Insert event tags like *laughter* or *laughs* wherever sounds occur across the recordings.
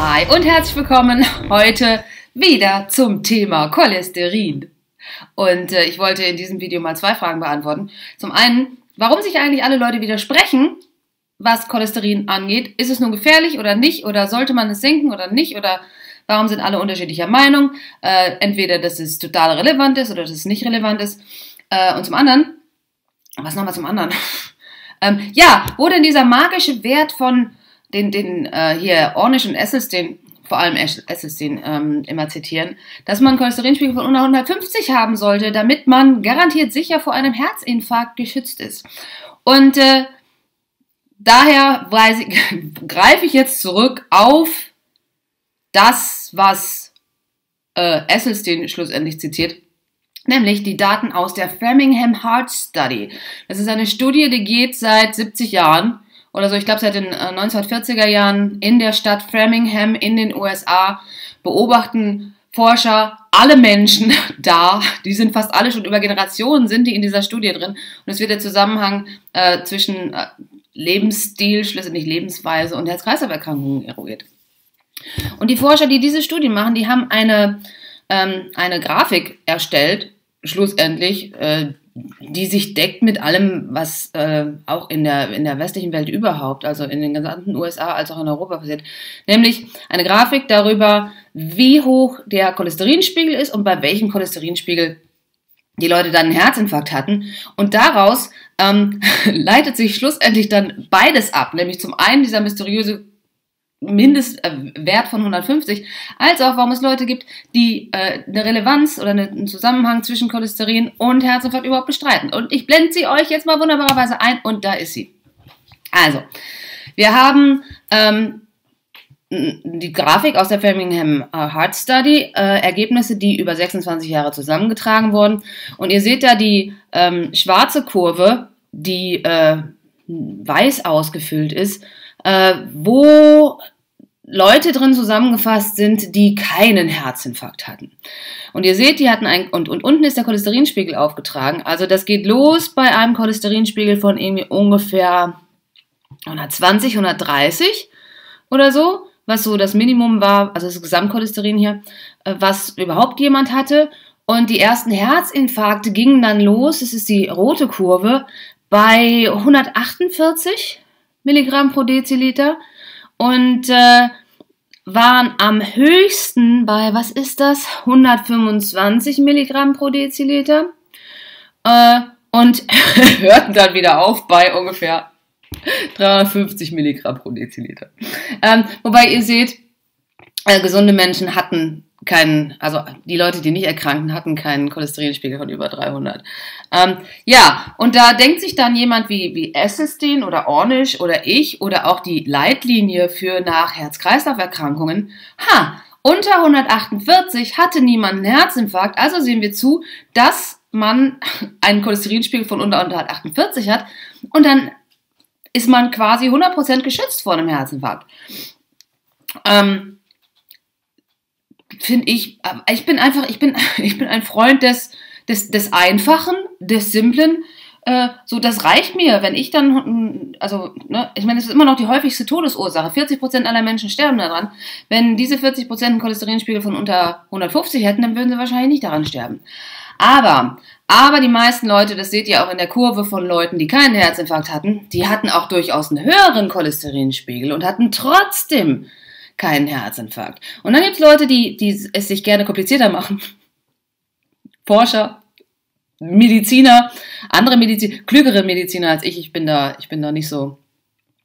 Hi und herzlich willkommen heute wieder zum Thema Cholesterin. Und äh, ich wollte in diesem Video mal zwei Fragen beantworten. Zum einen, warum sich eigentlich alle Leute widersprechen, was Cholesterin angeht. Ist es nun gefährlich oder nicht? Oder sollte man es senken oder nicht? Oder warum sind alle unterschiedlicher Meinung? Äh, entweder, dass es total relevant ist oder dass es nicht relevant ist. Äh, und zum anderen, was nochmal zum anderen? *laughs* ähm, ja, wo denn dieser magische Wert von den, den äh, hier Ornish und Essels, den vor allem Essels, den ähm, immer zitieren, dass man Cholesterinspiegel von unter 150 haben sollte, damit man garantiert sicher vor einem Herzinfarkt geschützt ist. Und äh, daher ich, *laughs* greife ich jetzt zurück auf das, was äh, Esselstein schlussendlich zitiert, nämlich die Daten aus der Framingham Heart Study. Das ist eine Studie, die geht seit 70 Jahren oder so, ich glaube seit den äh, 1940er Jahren in der Stadt Framingham in den USA beobachten Forscher alle Menschen *laughs* da, die sind fast alle schon über Generationen sind die in dieser Studie drin. Und es wird der Zusammenhang äh, zwischen äh, Lebensstil, schlussendlich Lebensweise und Herz-Kreislauf-Erkrankungen eruiert. Und die Forscher, die diese Studie machen, die haben eine, ähm, eine Grafik erstellt, schlussendlich, äh, die sich deckt mit allem, was äh, auch in der, in der westlichen Welt überhaupt, also in den gesamten USA als auch in Europa passiert. Nämlich eine Grafik darüber, wie hoch der Cholesterinspiegel ist und bei welchem Cholesterinspiegel die Leute dann einen Herzinfarkt hatten. Und daraus ähm, *laughs* leitet sich schlussendlich dann beides ab, nämlich zum einen dieser mysteriöse Mindestwert von 150, als auch warum es Leute gibt, die äh, eine Relevanz oder einen Zusammenhang zwischen Cholesterin und Herzinfarkt überhaupt bestreiten. Und ich blende sie euch jetzt mal wunderbarerweise ein und da ist sie. Also, wir haben ähm, die Grafik aus der Framingham äh, Heart Study, äh, Ergebnisse, die über 26 Jahre zusammengetragen wurden. Und ihr seht da die ähm, schwarze Kurve, die äh, weiß ausgefüllt ist, äh, wo Leute drin zusammengefasst sind, die keinen Herzinfarkt hatten. Und ihr seht, die hatten ein, und, und unten ist der Cholesterinspiegel aufgetragen. Also das geht los bei einem Cholesterinspiegel von irgendwie ungefähr 120, 130 oder so, was so das Minimum war, also das Gesamtcholesterin hier, äh, was überhaupt jemand hatte. Und die ersten Herzinfarkte gingen dann los, das ist die rote Kurve, bei 148 Milligramm pro Deziliter und äh, waren am höchsten bei, was ist das, 125 Milligramm pro Deziliter äh, und *laughs* hörten dann wieder auf bei ungefähr 350 Milligramm pro Deziliter. Ähm, wobei ihr seht, äh, gesunde Menschen hatten keinen, also die Leute, die nicht erkrankten, hatten keinen Cholesterinspiegel von über 300. Ähm, ja, und da denkt sich dann jemand wie, wie Esselstein oder Ornish oder ich oder auch die Leitlinie für nach Herz-Kreislauf-Erkrankungen, ha, unter 148 hatte niemand einen Herzinfarkt, also sehen wir zu, dass man *laughs* einen Cholesterinspiegel von unter 148 hat und dann ist man quasi 100% geschützt vor einem Herzinfarkt. Ähm, finde ich, äh, ich bin einfach, ich bin, *laughs* ich bin ein Freund des, des, des Einfachen, des Simplen. Äh, so, das reicht mir, wenn ich dann, also, ne, ich meine, es ist immer noch die häufigste Todesursache. 40% aller Menschen sterben daran. Wenn diese 40% einen Cholesterinspiegel von unter 150 hätten, dann würden sie wahrscheinlich nicht daran sterben. Aber, aber die meisten Leute, das seht ihr auch in der Kurve von Leuten, die keinen Herzinfarkt hatten, die hatten auch durchaus einen höheren Cholesterinspiegel und hatten trotzdem keinen Herzinfarkt. Und dann gibt es Leute, die, die es sich gerne komplizierter machen. Forscher, Mediziner, andere Mediziner, klügere Mediziner als ich. Ich bin da, ich bin da nicht so.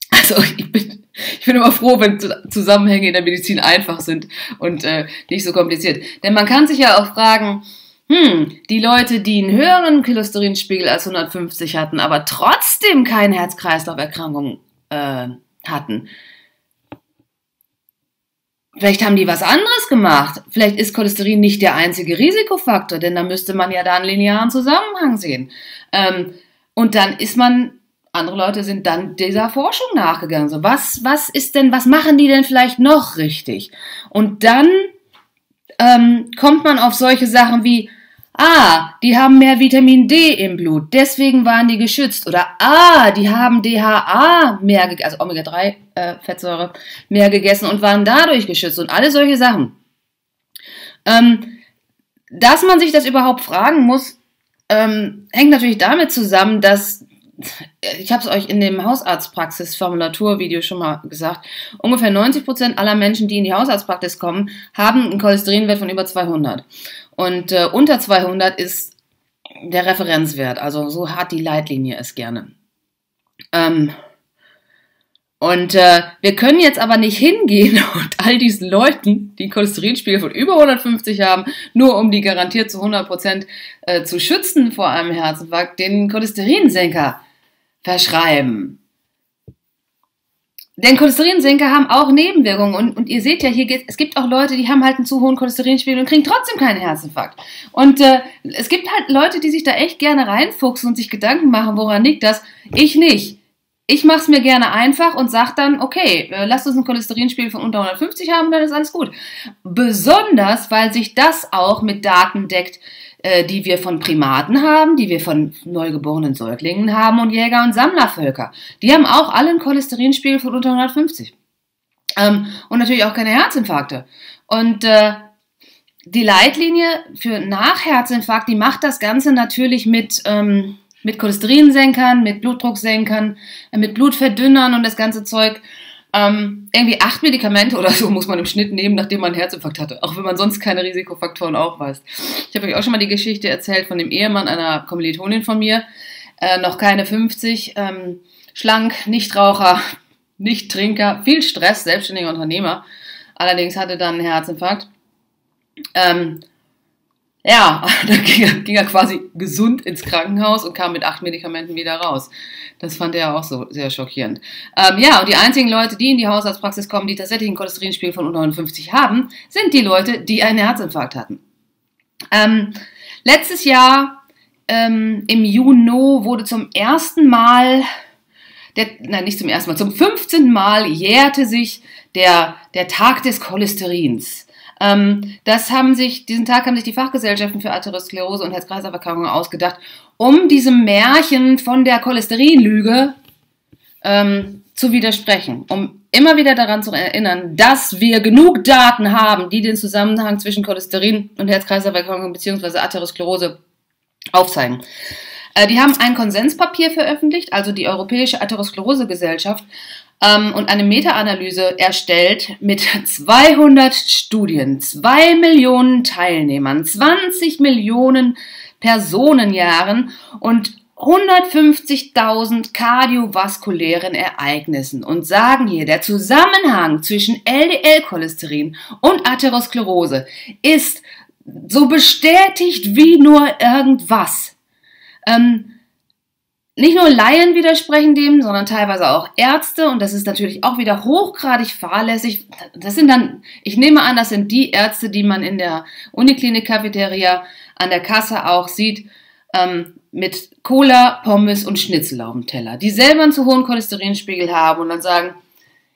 Also ich bin, ich bin immer froh, wenn Zusammenhänge in der Medizin einfach sind und äh, nicht so kompliziert. Denn man kann sich ja auch fragen, hm, die Leute, die einen höheren Cholesterinspiegel als 150 hatten, aber trotzdem keine Herz-Kreislauf-Erkrankung äh, hatten, Vielleicht haben die was anderes gemacht. Vielleicht ist Cholesterin nicht der einzige Risikofaktor, denn da müsste man ja da einen linearen Zusammenhang sehen. Ähm, und dann ist man, andere Leute sind dann dieser Forschung nachgegangen. So, was, was ist denn, was machen die denn vielleicht noch richtig? Und dann ähm, kommt man auf solche Sachen wie, Ah, die haben mehr Vitamin D im Blut, deswegen waren die geschützt. Oder ah, die haben DHA mehr, also Omega-3-Fettsäure äh, mehr gegessen und waren dadurch geschützt und alle solche Sachen. Ähm, dass man sich das überhaupt fragen muss, ähm, hängt natürlich damit zusammen, dass ich habe es euch in dem Hausarztpraxis-Formulatur-Video schon mal gesagt, ungefähr 90% aller Menschen, die in die Hausarztpraxis kommen, haben einen Cholesterinwert von über 200. Und äh, unter 200 ist der Referenzwert, also so hat die Leitlinie es gerne. Ähm, und äh, wir können jetzt aber nicht hingehen *laughs* und all diesen Leuten, die Cholesterinspiegel von über 150 haben, nur um die garantiert zu 100 Prozent äh, zu schützen vor einem Herzinfarkt, den Cholesterinsenker verschreiben. Denn Cholesterinsenker haben auch Nebenwirkungen und, und ihr seht ja hier, geht, es gibt auch Leute, die haben halt einen zu hohen Cholesterinspiegel und kriegen trotzdem keinen Herzinfarkt. Und äh, es gibt halt Leute, die sich da echt gerne reinfuchsen und sich Gedanken machen, woran liegt das? Ich nicht. Ich mache es mir gerne einfach und sage dann, okay, äh, lasst uns einen Cholesterinspiegel von unter 150 haben, dann ist alles gut. Besonders, weil sich das auch mit Daten deckt, äh, die wir von Primaten haben, die wir von neugeborenen Säuglingen haben und Jäger- und Sammlervölker. Die haben auch alle einen Cholesterinspiegel von unter 150. Ähm, und natürlich auch keine Herzinfarkte. Und äh, die Leitlinie für Nachherzinfarkt, die macht das Ganze natürlich mit... Mit Cholesterinsenkern, mit Blutdrucksenkern, äh, mit Blutverdünnern und das ganze Zeug. Ähm, irgendwie acht Medikamente oder so muss man im Schnitt nehmen, nachdem man einen Herzinfarkt hatte, auch wenn man sonst keine Risikofaktoren aufweist. Ich habe euch auch schon mal die Geschichte erzählt von dem Ehemann einer Kommilitonin von mir, äh, noch keine 50, ähm, schlank, Nichtraucher, *laughs* Nicht-Trinker, viel Stress, selbstständiger Unternehmer. Allerdings hatte dann einen Herzinfarkt. Ähm, ja, *laughs* da ging er, ging er quasi gesund ins Krankenhaus und kam mit acht Medikamenten wieder raus. Das fand er auch so sehr schockierend. Ähm, ja, und die einzigen Leute, die in die Hausarztpraxis kommen, die tatsächlich einen Cholesterinspiegel von unter 150 haben, sind die Leute, die einen Herzinfarkt hatten. Ähm, letztes Jahr ähm, im Juni wurde zum ersten Mal, der, nein, nicht zum ersten Mal, zum 15. Mal jährte sich der, der Tag des Cholesterins. Ähm, das haben sich, diesen Tag haben sich die Fachgesellschaften für Atherosklerose und Herz-Kreislauf-Erkrankungen ausgedacht, um diesem Märchen von der Cholesterinlüge ähm, zu widersprechen, um immer wieder daran zu erinnern, dass wir genug Daten haben, die den Zusammenhang zwischen Cholesterin und Herz-Kreislauf-Erkrankungen bzw. Atherosklerose aufzeigen. Äh, die haben ein Konsenspapier veröffentlicht, also die Europäische Atherosklerose-Gesellschaft, ähm, und eine Meta-Analyse erstellt mit 200 Studien, 2 Millionen Teilnehmern, 20 Millionen Personenjahren und 150.000 kardiovaskulären Ereignissen und sagen hier, der Zusammenhang zwischen LDL-Cholesterin und Atherosklerose ist so bestätigt wie nur irgendwas. Ähm, nicht nur Laien widersprechen dem, sondern teilweise auch Ärzte und das ist natürlich auch wieder hochgradig fahrlässig. Das sind dann, ich nehme an, das sind die Ärzte, die man in der Uniklinik-Cafeteria an der Kasse auch sieht, ähm, mit Cola, Pommes und Schnitzel auf dem Teller, die selber einen zu hohen Cholesterinspiegel haben und dann sagen,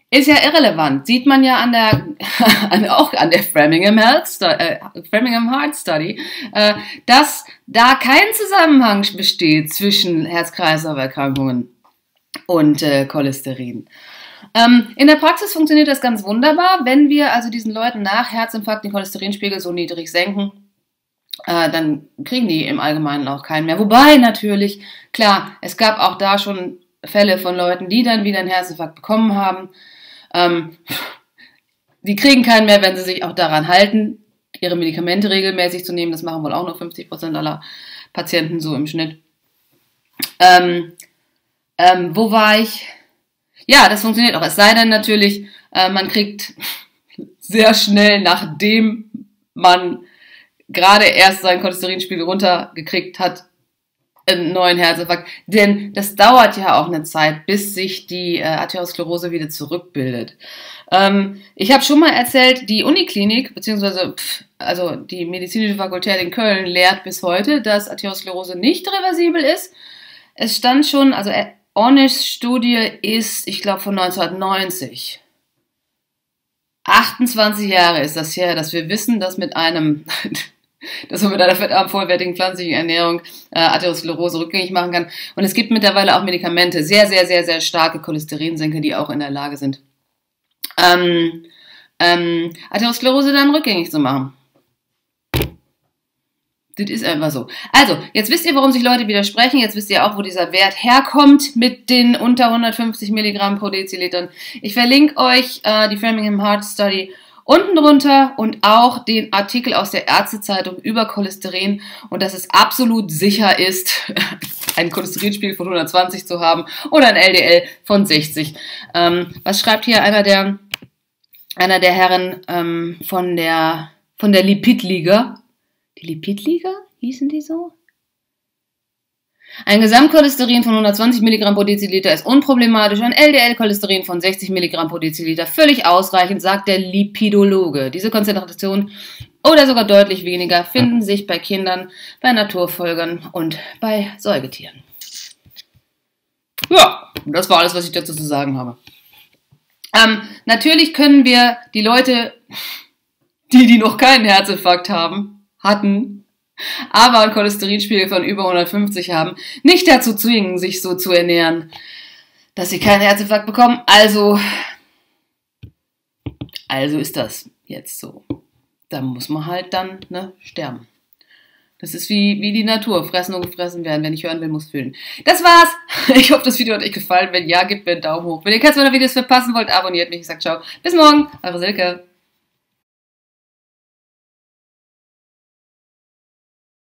ist ja irrelevant. Sieht man ja an der, *laughs* auch an der Framingham Health, äh, Framingham Heart Study, äh, dass da kein Zusammenhang besteht zwischen Herz-Kreislauf-Erkrankungen und äh, Cholesterin. Ähm, in der Praxis funktioniert das ganz wunderbar. Wenn wir also diesen Leuten nach Herzinfarkt den Cholesterinspiegel so niedrig senken, äh, dann kriegen die im Allgemeinen auch keinen mehr. Wobei natürlich, klar, es gab auch da schon Fälle von Leuten, die dann wieder einen Herzinfarkt bekommen haben. Ähm, die kriegen keinen mehr, wenn sie sich auch daran halten, ihre Medikamente regelmäßig zu nehmen. Das machen wohl auch nur 50 Prozent aller Patienten so im Schnitt. Ähm, ähm, wo war ich? Ja, das funktioniert auch. Es sei denn natürlich, äh, man kriegt *laughs* sehr schnell, nachdem man gerade erst seinen Cholesterinspiegel runtergekriegt hat, einen neuen Herzinfarkt. Denn das dauert ja auch eine Zeit, bis sich die äh, Arteriosklerose wieder zurückbildet. Ähm, ich habe schon mal erzählt, die Uniklinik, beziehungsweise pff, also die medizinische Fakultät in Köln lehrt bis heute, dass Arteriosklerose nicht reversibel ist. Es stand schon, also äh, Ornish Studie ist, ich glaube, von 1990. 28 Jahre ist das her, dass wir wissen, dass mit einem *laughs* dass man mit einer vollwertigen pflanzlichen Ernährung äh, Atherosklerose rückgängig machen kann. Und es gibt mittlerweile auch Medikamente, sehr, sehr, sehr, sehr starke Cholesterinsenker, die auch in der Lage sind, ähm, ähm, Atherosklerose dann rückgängig zu machen. Das ist einfach so. Also, jetzt wisst ihr, warum sich Leute widersprechen. Jetzt wisst ihr auch, wo dieser Wert herkommt mit den unter 150 Milligramm pro Dezilitern. Ich verlinke euch äh, die Framingham Heart Study unten drunter und auch den Artikel aus der Ärztezeitung über Cholesterin und dass es absolut sicher ist, *laughs* einen Cholesterinspiegel von 120 zu haben oder ein LDL von 60. Ähm, was schreibt hier einer der, einer der Herren ähm, von der, von der Lipidliga? Die Lipidliga? Hießen die so? Ein Gesamtcholesterin von 120 Milligramm pro Deziliter ist unproblematisch, ein LDL-Cholesterin von 60 Milligramm pro Deziliter völlig ausreichend, sagt der Lipidologe. Diese Konzentration oder sogar deutlich weniger finden sich bei Kindern, bei Naturfolgern und bei Säugetieren. Ja, das war alles, was ich dazu zu sagen habe. Ähm, natürlich können wir die Leute, die, die noch keinen Herzinfarkt haben, hatten, aber einen Cholesterinspiegel von über 150 haben, nicht dazu zwingen, sich so zu ernähren, dass sie keinen Herzinfarkt bekommen. Also, also ist das jetzt so. Da muss man halt dann ne, sterben. Das ist wie, wie die Natur. Fressen und gefressen werden. Wenn ich hören will, muss fühlen. Das war's. *laughs* Ich hoffe, das Video hat euch gefallen. Wenn ja, gebt mir einen Daumen hoch. Wenn ihr keine meiner Videos verpassen wollt, abonniert mich. Ich sag ciao. Bis morgen. Eure Silke.